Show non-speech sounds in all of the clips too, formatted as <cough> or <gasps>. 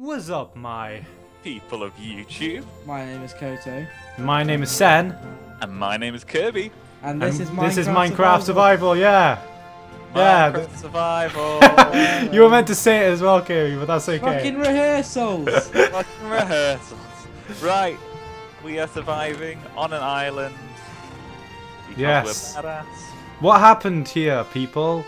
What's up, my? people of YouTube. My name is Koto, My name is Sen. And my name is Kirby. and this and is Minecraft, this is Minecraft Survival. Yeah. Yeah. Minecraft Survival. <laughs> You were meant to say it as well, Kirby, but that's okay. Fucking rehearsals. <laughs> Fucking rehearsals. Right. We are surviving on an island. Because Yes. We're badass. What happened here, people?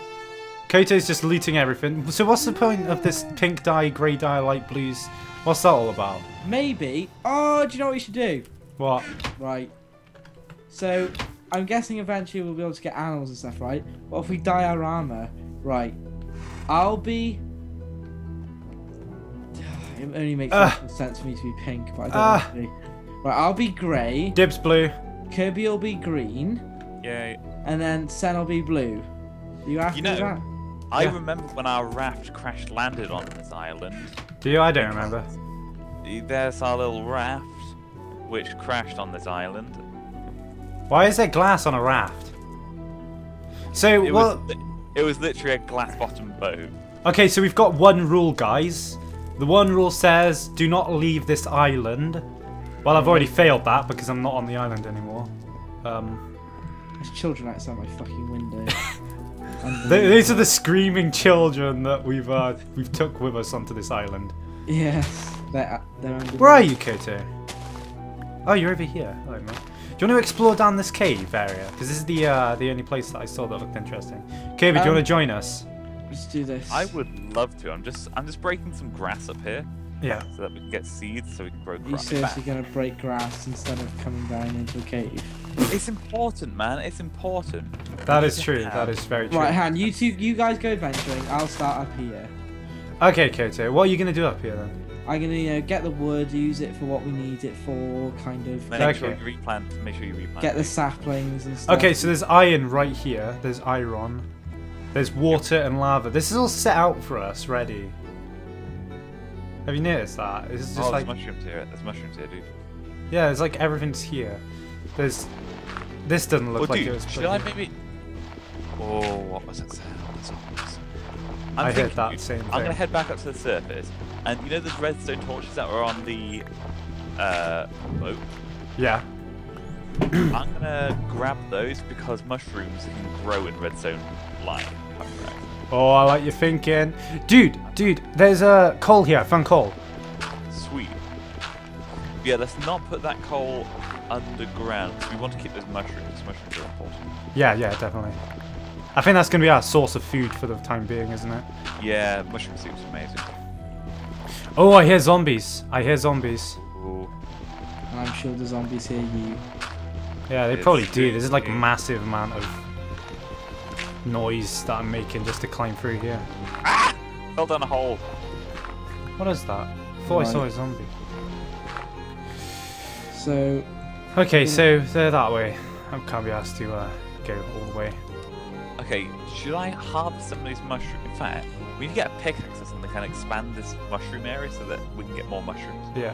Koto's just looting everything. So what's the point of this pink dye, grey dye, light blues? What's that all about? Maybe. Oh, do you know what we should do? What? Right. So, I'm guessing eventually we'll be able to get animals and stuff, right? What if we dye our armor? Right. I'll be. <sighs> It only makes logical sense for me to be pink, but I don't Ah. want to be. Right, I'll be grey. Dibs blue. Kirby will be green, Yay. and then Sen will be blue. You happy You know- with that? I Yeah. remember when our raft crash landed on this island. Do you? I don't remember. There's our little raft, which crashed on this island. Why is there glass on a raft? So, It what? was, it was literally a glass-bottomed boat. Okay, so we've got one rule, guys. The one rule says do not leave this island. Well, I've already failed that because I'm not on the island anymore. Um, There's children outside my fucking window. <laughs> th- these are the screaming children that we've uh, we've took with us onto this island. Yes, they're, they're under Where are you, Koto? Oh, you're over here. Hello, mate. Do you want to explore down this cave area? Because this is the uh, the only place that I saw that looked interesting. Kirby, do you Um, want to join us? Let's do this. I would love to. I'm just, I'm just breaking some grass up here Yeah. so that we can get seeds, so we can grow Are you grass. seriously going to break grass instead of coming down into a cave? It's important, man. It's important. That is true. That is very true. Right, Han, you two, you guys go adventuring. I'll start up here. Okay, Koto. What are you going to do up here then? I'm gonna, you know, get the wood, use it for what we need it for, kind of. Make Okay. sure you replant. Make sure you replant. Get the saplings and stuff. Okay, so there's iron right here. There's iron. There's water and lava. This is all set out for us, ready. Have you noticed that? It's is just oh, like there's mushrooms here. There's mushrooms here, dude. yeah, it's like everything's here. There's this doesn't look oh, like dude, it was. should I maybe? Oh, what was that sound? I'm I heard that dude, same I'm gonna head back up to the surface, and you know those redstone torches that were on the uh, boat. Yeah. <clears throat> I'm gonna grab those because mushrooms can grow in redstone light. Correct. Oh, I like your thinking, dude. Dude, there's a coal here. I found coal. Sweet. Yeah, let's not put that coal underground because we want to keep those mushrooms. Mushrooms are important. Yeah, yeah, definitely. I think that's gonna be our source of food for the time being, isn't it? Yeah, mushroom soup's amazing. Oh, I hear zombies. I hear zombies. Ooh. I'm sure the zombies hear you. Yeah, they It's probably do. There's like spooky. massive amount of noise that I'm making just to climb through here. Fell down a hole. What is that? Thought I saw a zombie. So, Okay, so they're that way. I can't be asked to uh, go all the way. Okay, should I harvest some of these mushrooms? In fact, we need to get a pickaxe or something that can expand this mushroom area so that we can get more mushrooms. Yeah.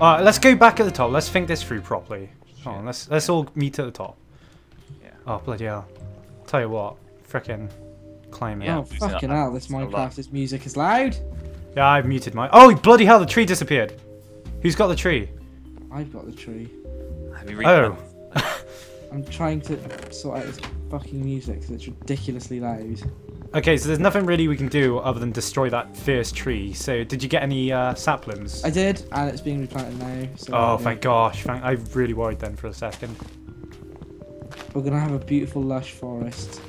Alright, let's go back at the top. Let's think this through properly. Hold on, let's let's all meet at the top. Yeah. Oh bloody hell! Tell you what, frickin' climbing. Yeah, oh fucking hell, this. Minecraft, this music is loud. Yeah, I've muted my. Oh bloody hell! The tree disappeared. Who's got the tree? I've got the tree. Have you Oh. replanted? <laughs> I'm trying to sort out this fucking music because it's ridiculously loud. Okay, so there's nothing really we can do other than destroy that first tree. So, did you get any uh, saplings? I did, and it's being replanted now. So Oh, yeah. thank gosh! Thank, I really worried then for a second. We're gonna have a beautiful lush forest.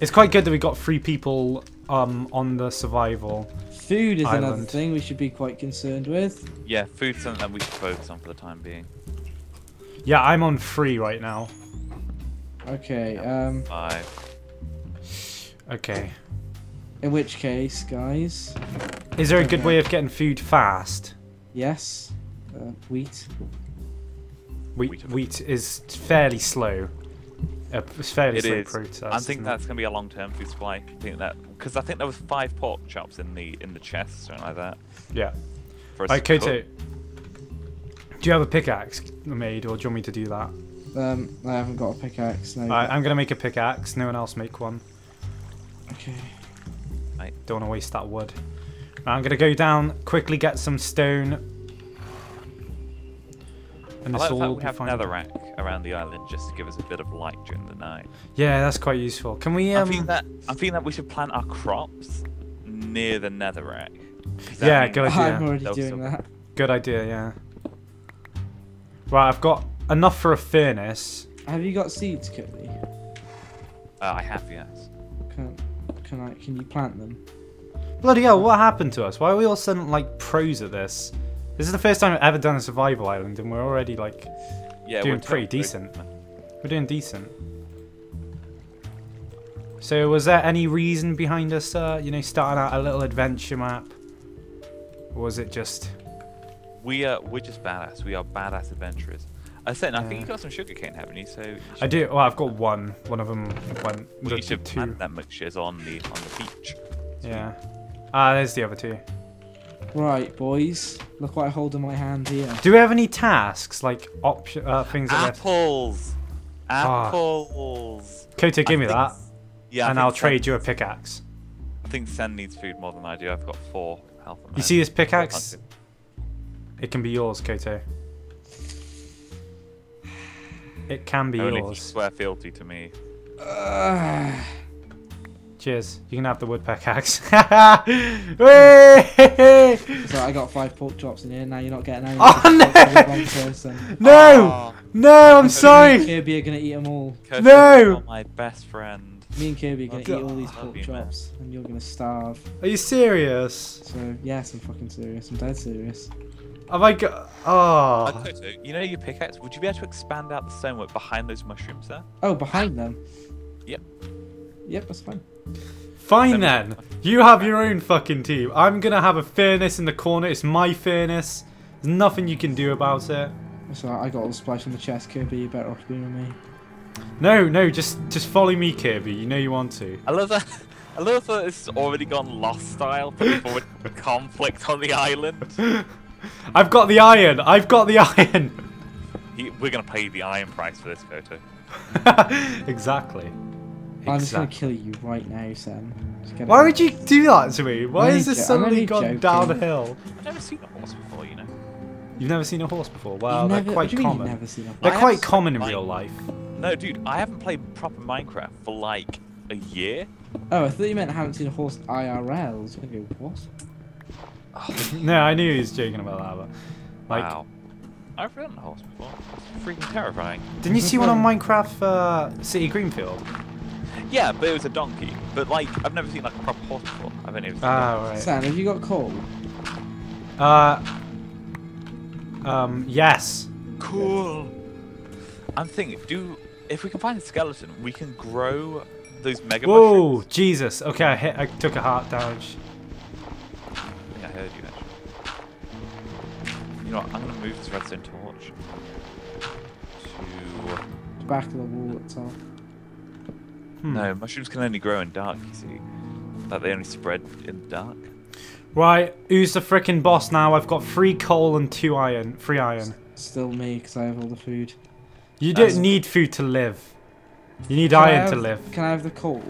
It's quite good that we got three people um on the survival. Food is another thing we should be quite concerned with. Yeah, food's something that we should focus on for the time being. Yeah, I'm on three right now. Okay, um, Five. Okay. in which case, guys, Is there a good way of getting food fast? yes, uh, wheat. Wheat, Wheat. wheat is fairly slow. Uh, it's fairly It slow is. process. I think that's going to be a long-term food supply. I think that because I think there was five pork chops in the in the chest, something like that. Yeah. For us Alright, to Koto. cook. Do you have a pickaxe made, or do you want me to do that? Um, I haven't got a pickaxe. No. Alright, I'm gonna make a pickaxe. No one else make one. Okay. Don't want to waste that wood. I'm gonna go down, quickly get some stone. And I this like the will fact all we have fine. netherrack around the island just to give us a bit of light during the night. Yeah, that's quite useful. Can we I'm um that I'm feeling that we should plant our crops near the netherrack. 'Cause that Yeah, good <laughs> idea. I'm already doing still- that. good idea, yeah. Right, I've got enough for a furnace. Have you got seeds, Kirby? Uh, I have, yes. Can, can I? Can you plant them? Bloody hell, what happened to us? Why are we all suddenly like pros at this? This is the first time I've ever done a survival island and we're already like Yeah, Doing pretty totally- decent. we're doing decent. So was there any reason behind us uh, you know, starting out a little adventure map? Or was it just We are we're just badass. We are badass adventurers. I said, and I think Yeah. you got some sugarcane, haven't you? So you I do well I've got one. One of them went well, you the should two. plant them mixtures on the on the beach. Yeah. Ah, there's the other two. Right, boys. Look what I hold in my hand here. Do we have any tasks like option uh, things that we have? Apples, Ah. apples. Koto, give I me think- that, Yeah, and I'll Sen- trade you a pickaxe. I think Sen needs food more than I do. I've got four health. at You see this pickaxe? It can be yours, Koto. It can be Only if you yours. swear fealty to me. Ugh. <sighs> Cheers. You can have the wood pickaxe. <laughs> Whee! so I got five pork chops in here. Now you're not getting any. <laughs> Oh, no! it's the wrong person. no! Oh, No, I'm Me sorry! and Kirby are gonna eat them all. Kirsten, No! you're my best friend. Me and Kirby are gonna Oh, eat all these pork Love you, man. chops, and you're gonna starve. Are you serious? So yes, I'm fucking serious. I'm dead serious. Have I got. Uh, Oh. Toto, you know your pickaxe? Would you be able to expand out the stonework behind those mushrooms there? Oh, behind them. <laughs> Yep. Yep, that's fine. Fine then. You have your own fucking team. I'm gonna have a furnace in the corner. It's my furnace. There's nothing you can do about it. So I got all the splash on the chest. Kirby, you better off being with me. No, no, just just follow me, Kirby. You know you want to. I love that. <laughs> I love that it's already gone lost style, but we've <laughs> conflict on the island. <laughs> I've got the iron. I've got the iron. <laughs> He, we're gonna pay the iron price for this photo. <laughs> exactly. I'm just gonna kill you right now, Sam. Just get it Why would you do that to me? Why I'm has this suddenly only gone joking. downhill? I've never seen a horse before, you know. You've never seen a horse before? Well, You've they're quite what do you mean common. Never seen a They're I quite common in like- real life. No, dude, I haven't played proper Minecraft for like a year. Oh, I thought you meant I haven't seen a horse IRL. I was gonna go, what? <laughs> No, I knew he was joking about that. But, like, wow. I've ridden a horse before. It's freaking terrifying. didn't you see one on Minecraft uh, City Greenfield? Yeah, but it was a donkey. But like, I've never seen like a proper horse before. I've only ever seen Ah, donkeys. right. Sam, have you got coal? Uh, um, yes. Cool. I'm thinking, do if we can find a skeleton, we can grow those mega Whoa, mushrooms. Jesus. Okay, I hit. I took a heart damage. You know what? I'm gonna move this redstone torch to. the Back of the wall at the top. Hmm. No, mushrooms can only grow in dark. You see, like they only spread in the dark. Right, who's the frickin' boss now? I've got three coal and two iron. Three iron. Still me, because I have all the food. You don't need food to live. You need Can I iron to live. Can I have the coal?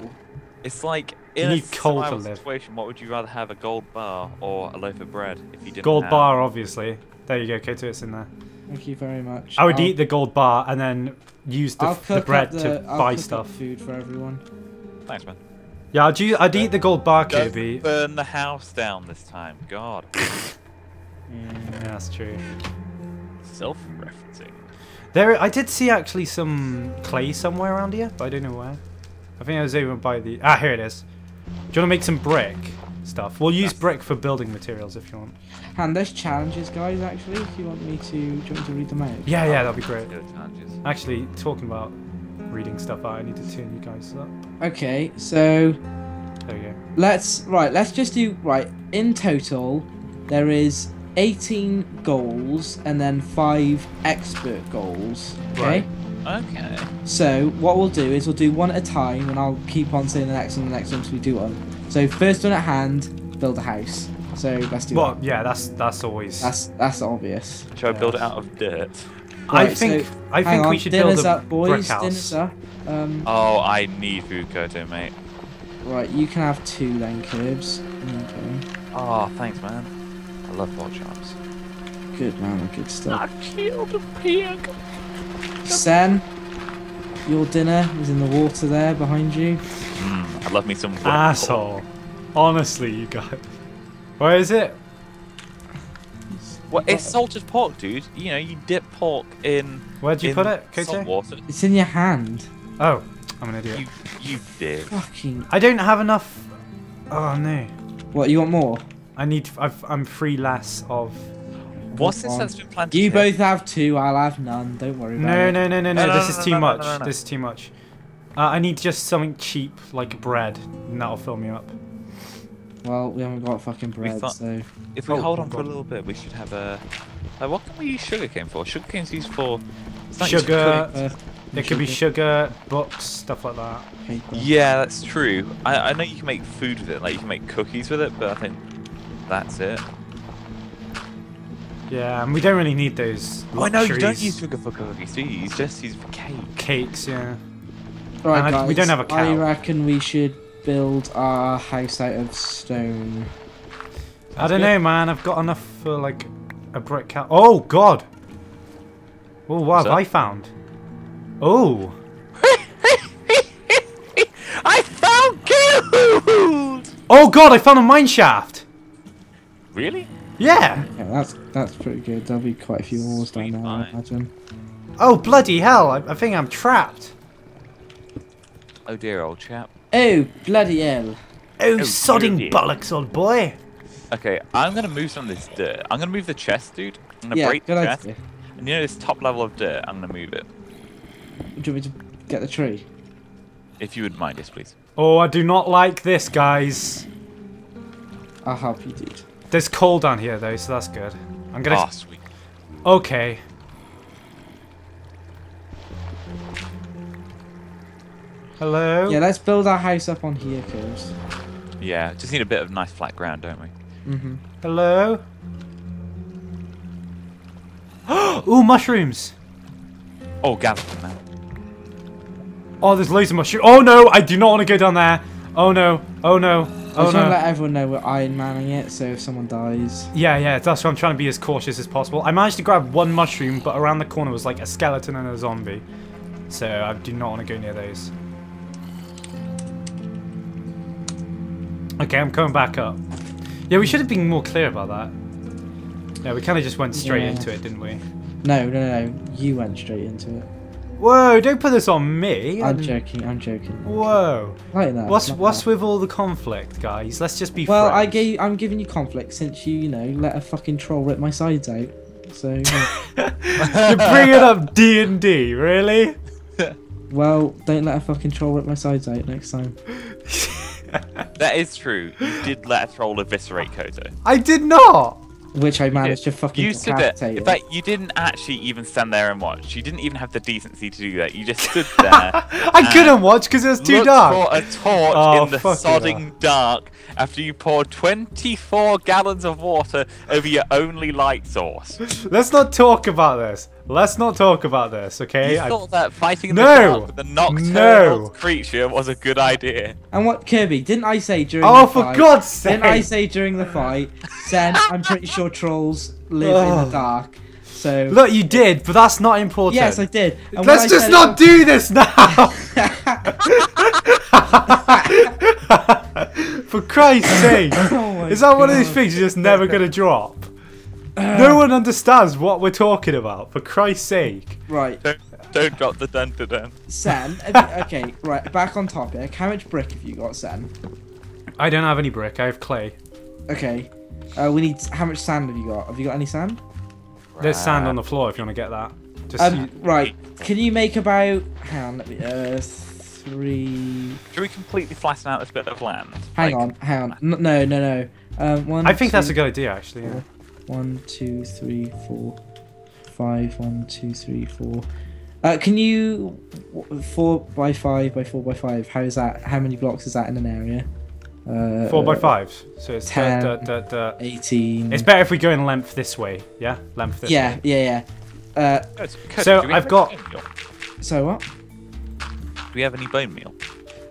It's like You in a need coal to survival live. situation. What would you rather have, a gold bar or a loaf of bread? If you didn't Gold have... bar, obviously. There you go, Koto, it's in there. Thank you very much. I would I'll- eat the gold bar and then use the, the bread up the, to I'll buy cook up stuff. food for everyone. Thanks, man. Yeah, I'd, u- I'd eat the gold bar, Don't Kirby. burn the house down this time. God, Yeah, <laughs> that's true. self-referencing. There, I did see actually some clay somewhere around here, but I don't know where. I think I was over by the. Ah, here it is. Do you want to make some brick stuff? We'll use Yes. brick for building materials if you want. And there's challenges, guys. Actually, if you want me to, do you want me to read them out? Yeah, yeah, that'd be great. Challenges. Actually, talking about reading stuff out, I need to turn you guys up. Okay, so There you go. let's right. Let's just do right. In total, there is 18 goals and then five expert goals. Okay. Right. Okay. So what we'll do is we'll do one at a time, and I'll keep on saying the next one, and the next one, until we do one. So first one at hand, build a house. So let's do Well, that. yeah, that's that's always. That's that's obvious. Shall I build it out of dirt? I think so I think on, we should dinner's build a up, boys. brick house. Dinner's up. Um, Oh, I need food, Koto, mate. right, you can have two then, Curbs. Okay. Oh, thanks, man. I love pork chops. Good man, good stuff. I killed a pig. Sen, your dinner is in the water there behind you. Mm, I love me some. whipped Asshole. Honestly, you guys. Where is it? pork. Well, it's salted pork, dude. You know, you dip pork in. Where'd you in put it, Salt water. It's in your hand. Oh, I'm an idiot. You, you did. Fucking. I don't have enough. Oh no. What, you want more? I need. I've, I'm free less of. What's this that's been planted? You here? both have two, I'll have none. Don't worry about No, it. no, no, no, No, no. no, This no, is too no, no, much. no, no. This is too much. Uh, I need just something cheap, like bread, and that'll fill me up. Well, we haven't got fucking bread, thought- so. If we Oh, hold on for a little bit, we should have a. Like, what can we use sugarcane for? Sugarcane's used for. It's not used for Sugar. cooking. Uh, It could be sugar, books, stuff like that. paper. Yeah, that's true. I, I know you can make food with it, like you can make cookies with it, but I think that's it. Yeah, and we don't really need those. Oh no, you don't use sugar for cookies, do you? You just use for cake. cakes. Yeah. Right, And I- we don't have a I cow. reckon we should build our house out of stone. I don't good. know, man. I've got enough for like a brick house. Oh God. Oh, what What's have that? <laughs> I found? Oh. I found gold! Oh God! I found a mine shaft. Really? Yeah. Yeah, that's that's pretty good. There'll be quite a few walls down there, I imagine. Oh bloody hell! I, I think I'm trapped. Oh dear, old chap. Oh, bloody hell. Oh, Oh, sodding dear. bollocks, old boy. Okay, I'm gonna move some of this dirt. I'm gonna move the chest, dude. I'm gonna Yeah, break good the chest. idea. And you know this top level of dirt, I'm gonna move it. Do you want me to get the tree? If you would mind, yes, please. Oh, I do not like this, guys. I'll help you, dude. There's coal down here though, so that's good. I'm gonna. Oh, sweet. Okay. Hello. Yeah, let's build our house up on here, cuz. Yeah, just need a bit of nice flat ground, don't we? Mm-hmm. Hello. <gasps> Ooh, mushrooms. Oh, gather them now. Oh, there's loads of mushrooms. Oh no, I do not want to go down there. Oh no. Oh no. I Oh just want to let everyone know we're Iron Manning it, so if someone dies. Yeah, yeah, that's why I'm trying to be as cautious as possible. I managed to grab one mushroom, but around the corner was like a skeleton and a zombie. So I do not want to go near those. Okay, I'm coming back up. Yeah, we should have been more clear about that. Yeah, we kind of just went straight Yeah. into it, didn't we? No, no, no, no. You went straight into it. Whoa, don't put this on me. I'm I'm- joking, I'm joking. Whoa. Like that. What's what's that. with all the conflict, guys? Let's just be Well, I friends. gave, I'm giving you conflict since you, you know, let a fucking troll rip my sides out. So, <laughs> You're bringing up D and D, really? <laughs> well, don't let a fucking troll rip my sides out next time. <laughs> That is true. You did let a troll eviscerate Koto. I did not. Which I managed to fucking You stood there. In fact, you didn't actually even stand there and watch. You didn't even have the decency to do that. You just stood there. <laughs> I couldn't watch because it was too looked dark. for a torch Oh, in the sodding dark after you poured 24 gallons of water over your only light source. <laughs> Let's not talk about this. Let's not talk about this, okay? You I- thought that fighting in No! the dark with a nocturnal No! creature was a good idea. And what, Kirby, didn't I say during oh, the for? God's sake! Didn't I say during the fight, Sen, I'm pretty sure trolls live in the oh. dark. So, Look, you did, but that's not important. yes, I did. And Let's I just said- not do this now! <laughs> <laughs> For Christ's sake! <laughs> Oh my Is that one of these things you're just never gonna drop? <sighs> No one understands what we're talking about, for Christ's sake. Right, Don't, don't drop the dun dun dun. Sen. <laughs> you- okay, right, back on topic. How much brick have you got, Sen? I don't have any brick, I have clay. Okay. Uh, we need. How much sand have you got? Have you got any sand? There's sand on the floor if you want to get that. Just Um, right. Can you make about? Hang on. Let me. Uh, three. Should we completely flatten out this bit of land? Hang Like, on. Hang on. N- No, no, no. Um, one. I think that's a good idea, actually. Yeah. One, two, three, four, five. One, two, three, four. Uh, can you four by five by four by five? How is that? How many blocks is that in an area? Uh, Four by fives. So it's ten. da, da, da, da. Eighteen. It's better if we go in length this way. Yeah, length this yeah, way. yeah, yeah. Uh, Koto, Koto, So, I've got- any bone meal? so what? Do we have any bone meal?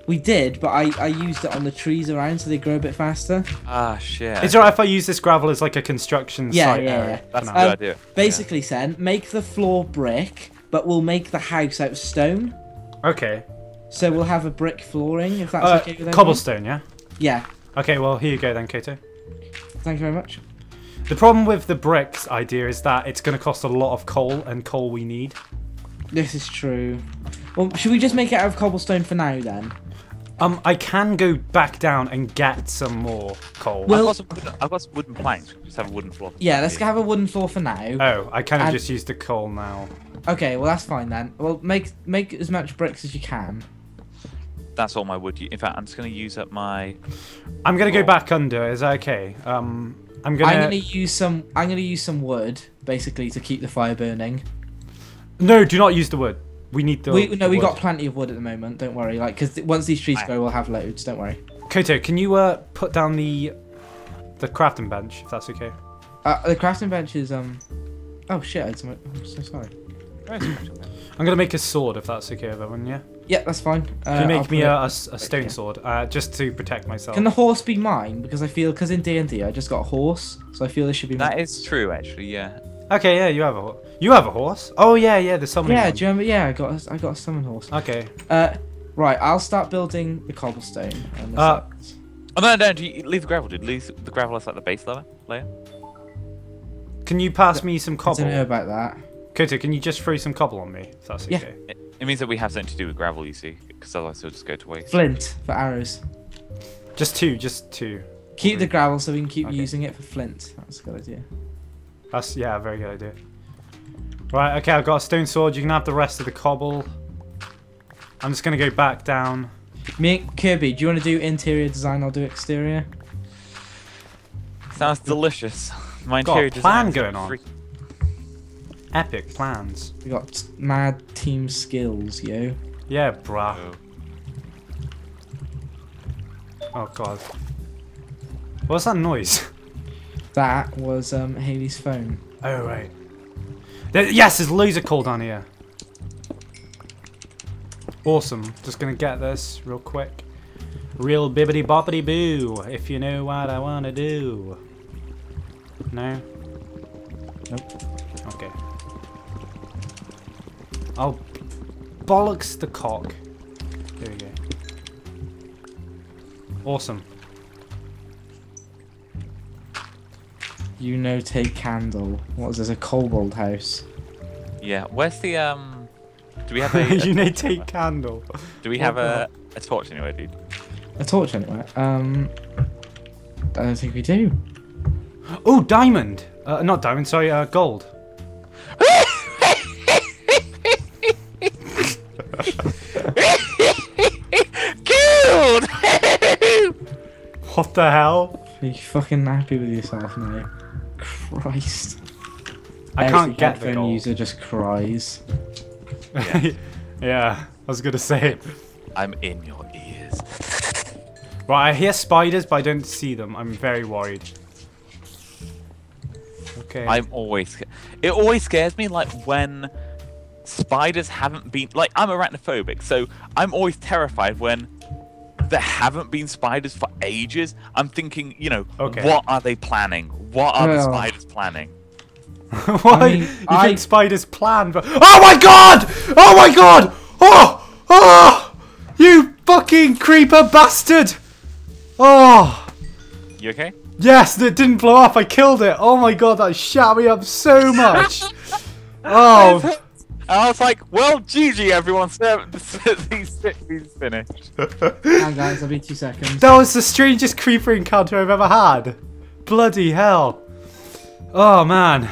We did, but I, I used it on the trees around so they grow a bit faster. Ah, shit. Is it alright if I use this gravel as like a construction Yeah, site yeah, area? yeah. for That's a now? good Um, idea. Basically, Sen, make the floor brick, but we'll make the house out of stone. Okay. So we'll have a brick flooring, if that's Uh, okay with everyone. cobblestone, yeah? Yeah, Okay, well, here you go then, Kato. thank you very much. The problem with the bricks idea is that it's going to cost a lot of coal, and coal we need. This is true. Well, should we just make it out of cobblestone for now then? Um, I can go back down and get some more coal. Well- I've, got some wooden, I've got some wooden planks. Just have a wooden floor. Yeah, let's have a wooden floor for now. oh, I kind of and- just used the coal now. Okay, well that's fine then. Well, make make as much bricks as you can. That's all my wood. In fact, I'm just going to use up my. I'm going to go back under. Is that okay? Um, I'm going I'm gonna use some. I'm gonna use some wood basically to keep the fire burning. No, do not use the wood. We need the we no, the we wood. got plenty of wood at the moment. Don't worry. Like, because once these trees go, we'll have loads. Don't worry. Koto, can you uh, put down the the crafting bench, if that's okay? Uh, the crafting bench is um. Oh shit! It's, I'm so sorry. I'm going to make a sword, if that's okay with everyone, yeah? Yeah, that's fine. Uh, Can you I'll make me put a, it- a s- a stone sword, uh, just to protect myself? Can the horse be mine? Because I feel because in D and I just got a horse, so I feel this should be. That mine. is true, actually. Yeah. Okay, yeah, you have a horse. You have a horse? Oh, yeah, yeah, there's so many. Yeah, do you remember? Yeah, I got a, I got a summon horse. Okay. Uh, right. I'll start building the cobblestone. And the Uh, sets. Oh no, no! Do you leave the gravel, dude. Leave the gravel as like the base layer. Layer. Can you pass me some cobble? I don't know cobble? about that. Koto, can you just throw some cobble on me, if that's Yeah. okay? It, it means that we have something to do with gravel, you see, because otherwise it'll just go to waste. Flint for arrows. Just two, just two. Keep the gravel so we can keep Okay. using it for flint. That's a good idea. That's, yeah, a very good idea. Right, okay, I've got a stone sword. You can have the rest of the cobble. I'm just going to go back down. Me Kirby, do you want to do interior design? I'll do exterior. Sounds delicious. My Got a plan design is going on. freak- Epic plans. We got mad team skills, yo. Yeah, bruh. Oh, God. What's that noise? <laughs> That was um Haley's phone. Oh, right. There, yes, there's loads of coal down here. Awesome. Just gonna get this real quick. Real bibbity boppity boo, if you know what I wanna do. No? Nope. Okay. I'll bollocks the cock. There we go. Awesome. You know, take candle. What was this? A kobold house. Yeah. Where's the um? Do we have <laughs> a? you need take candle. do we have a, a torch anyway, dude? A torch anyway. Um, I don't think we do. Oh, diamond! Uh, not diamond, sorry, uh, gold. Killed. <laughs> What the hell? Are you fucking happy with yourself now? Christ. I Every can't get the headphone gold. user just cries. yeah, <laughs> I was gonna say. I'm in your ears. Right, I hear spiders, but I don't see them. I'm very worried. Okay. I'm always. sca- It always scares me, like when spiders haven't been. Like I'm arachnophobic, so I'm always terrified when there haven't been spiders for ages. I'm thinking, you know, Okay. what are they planning? What are the spiders planning? <laughs> Why? I mean, you I- think spiders plan? But oh my god! Oh my god! Oh! Oh! You fucking creeper bastard! Oh! You okay? Yes, it didn't blow up. I killed it. Oh my god, that shot me up so much. <laughs> Oh, And I was like, well, GG, everyone. So, these these finished. Hang on, guys, I'll be two seconds. that was the strangest creeper encounter I've ever had. Bloody hell. Oh man.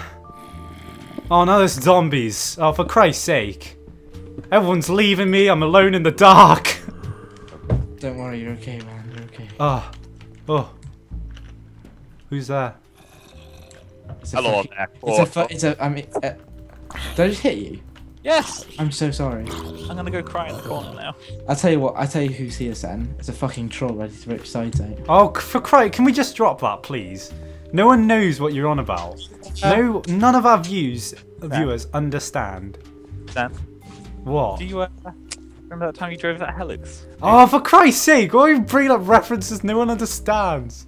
Oh no, there's zombies. Oh, for Christ's sake. Everyone's leaving me. I'm alone in the dark. <laughs> Don't worry, you're okay, man. You're okay. Oh. Oh. Who's there? It's a Hello there. It's a, fu- it's a, I mean, uh, did I just hit you? Yes, I'm so sorry. I'm gonna go cry in the corner now. I'll tell you what, I'll tell you who's here, Sen. It's a fucking troll ready to rip your sides out. Oh, for Christ, can we just drop that, please? No one knows what you're on about. No, none of our views, viewers understand. Dan, What? do you uh, Remember that time you drove that Helix? Oh, for Christ's sake, why are you bringing up references no one understands?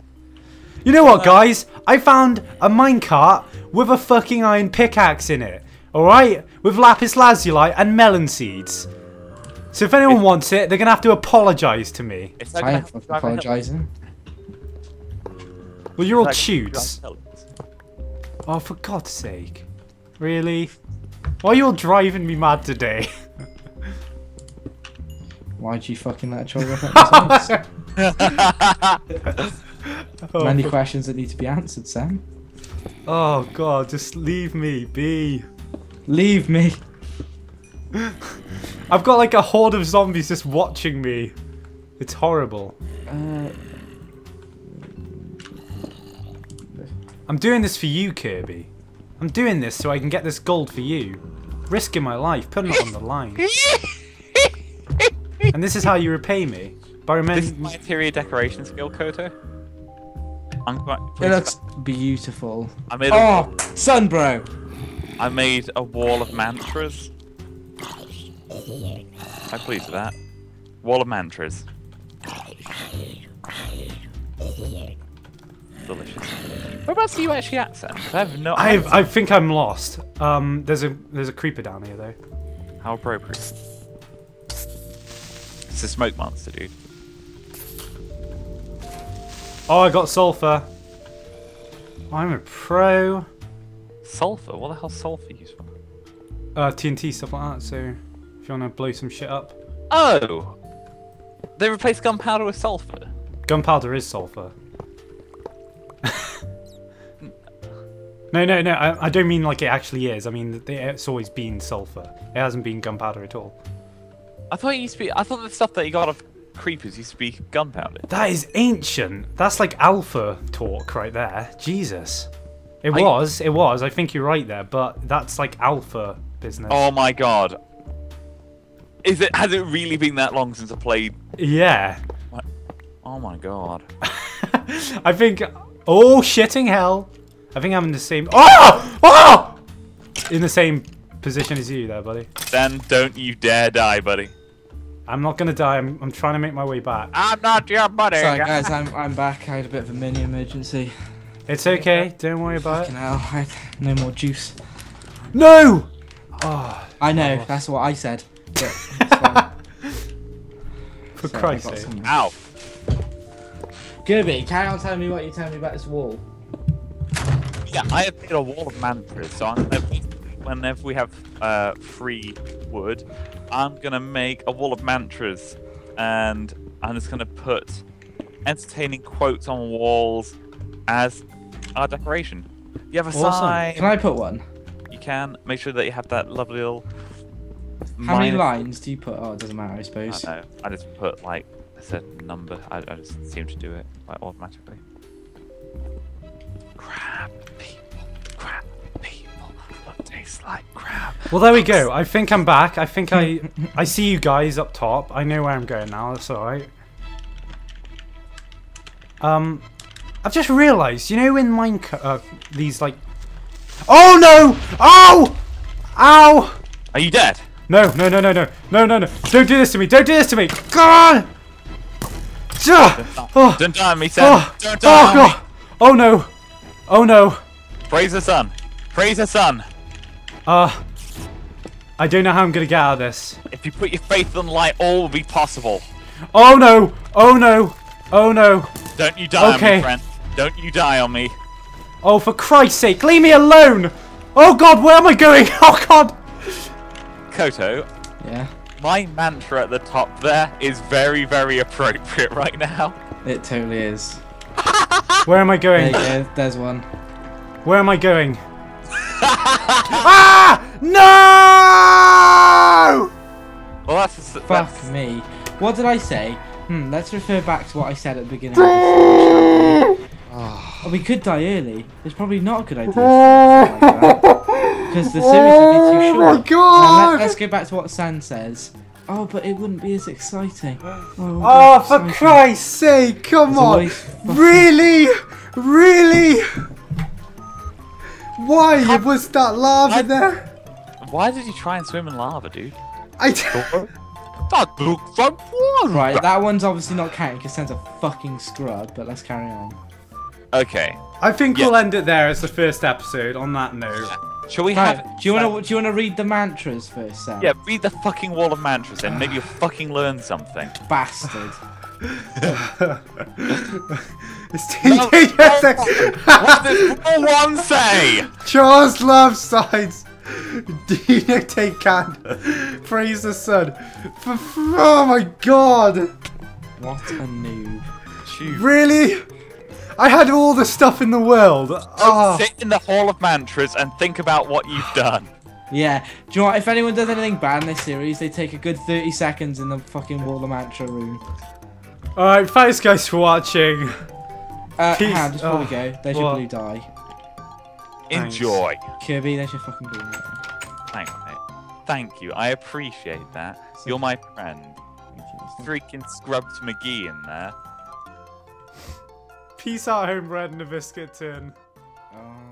You know what, guys? I found a minecart with a fucking iron pickaxe in it. Alright? With lapis lazuli and melon seeds. So if anyone wants it, they're gonna have to apologise to me. It's like I am you drive apologising. Well, you're all It's like when you drive toots. a Helix. Oh, for God's sake. Really? Why are you all driving me mad today? <laughs> Why'd you fucking let a troll rip up <laughs> your sides? <laughs> Oh, Many questions that need to be answered, Sam. oh, God, just leave me be. Leave me. I've got like a horde of zombies just watching me. It's horrible. Uh, I'm doing this for you, Kirby. I'm doing this so I can get this gold for you. Risking my life, putting it on the line. <laughs> and this is how you repay me. By This is my interior decoration skill, Koto. I'm quite it looks beautiful. I made a, Oh, sun, bro. I made a wall of mantras. I'm pleased with that. Wall of mantras. Delicious. Whereabouts are you actually at, Sam? 'Cause I have no I. I think I'm lost. Um, there's a there's a creeper down here though. How appropriate. It's a smoke monster, dude. Oh, I got sulfur. I'm a pro. Sulfur? What the hell's sulfur used for? Uh, TNT stuff like that. So if you wanna blow some shit up, Oh! They replaced gunpowder with sulfur. gunpowder is sulfur. <laughs> no, no, no. I, I don't mean like it actually is. I mean it's always been sulfur. It hasn't been gunpowder at all. I thought it used to be. I thought the stuff that you got off creepers used to be gunpowder. That is ancient. That's like alpha talk right there. Jesus. It I- was, it was. I think you're right there, but that's like alpha business. Oh my god. Is it? Has it really been that long since I played? Yeah. Oh my god. <laughs> I think. Oh, shitting hell. I think I'm in the same. Oh! Oh! In the same position as you there, buddy. Then don't you dare die, buddy. I'm not gonna die. I'm, I'm trying to make my way back. I'm not your buddy. Sorry, guys, I'm, I'm back. I had a bit of a mini emergency. It's okay. Don't worry about Fucking it. hell, <laughs> no more juice. No! Oh, I know, that's what I said. <laughs> But it's fine. for So, I sake. some- Ow. Kirby, carry on telling me what you're telling me about this wall. Yeah, I have made a wall of mantras, so I'm whenever we have uh, free wood, I'm gonna make a wall of mantras, and I'm just gonna put entertaining quotes on walls as our decoration. You have a Awesome. sign. Can I put one? You can make sure that you have that lovely little. How many lines do you put? Oh, it doesn't matter, I I suppose. don't know. I just put like a certain number. I, I just seem to do it like automatically. Crab people, crab people, what tastes like crab. Well, there we go. I think I'm back. I think I <laughs> I see you guys up top. I know where I'm going now. That's all right. Um, I've just realised, you know in Minecraft, uh, these like... Oh no! Ow! Ow! Are you dead? No, no, no, no, no, no, no, no. Don't do this to me, don't do this to me! God! Oh. Don't die on me, Sam! Oh, don't die oh, oh no! Oh no! Praise the sun! Praise the sun! Uh... I don't know how I'm gonna get out of this. If you put your faith in light, all will be possible. Oh no! Oh no! Oh no! Don't you die okay. on me, friend. Don't you die on me. Oh, for Christ's sake, leave me alone! Oh God, where am I going? <laughs> Oh God! Koto, Yeah, my mantra at the top there is very, very appropriate right now. it totally is. <laughs> Where am I There going? you go, there's one. Where am I going? <laughs> ah! No! Well, that's, Fuck that's me. What did I say? Hmm, let's refer back to what I said at the beginning of this. Oh, we could die early. It's probably not a good idea. Because <laughs> the series would be too Oh short. my God! Now, let, us go back to what San says. Oh, but it wouldn't be as exciting. <gasps> Oh, Oh, be for. Christ's sake, come It's on! Really? Really? Why was that lava there? Why did you try and swim in lava, dude? I. <laughs> That looks like one. Right, that one's obviously not counting because Sen's a fucking scrub, but let's carry on. Okay. I think Yeah. we'll end it there as the first episode. On that note, Shall we Right, have? do you want to do you want to read the mantras first, Sen? Yeah, read the fucking wall of mantras and maybe you'll <sighs> fucking learn something. <laughs> Bastard. <laughs> it's TJSX. what does rule one say? <laughs> Charles love sides. Dino take can. Praise the sun. F- f- oh my god. What a noob. Choose. Really? I had all the stuff in the world. Oh. Sit in the hall of mantras and think about what you've done. Yeah. Do you know what? If anyone does anything bad in this series, they take a good 30 seconds in the fucking Wall of Mantra room. Alright, thanks guys for watching. Uh, Peace. Ham, just before we go, there's your blue die. Thanks. Enjoy. Kirby, there's your fucking blue die. Thanks, mate. Thank you. I appreciate that. You're my friend. Freaking Scrubs McGee in there. Peace out, homebred in a biscuit tin. Um.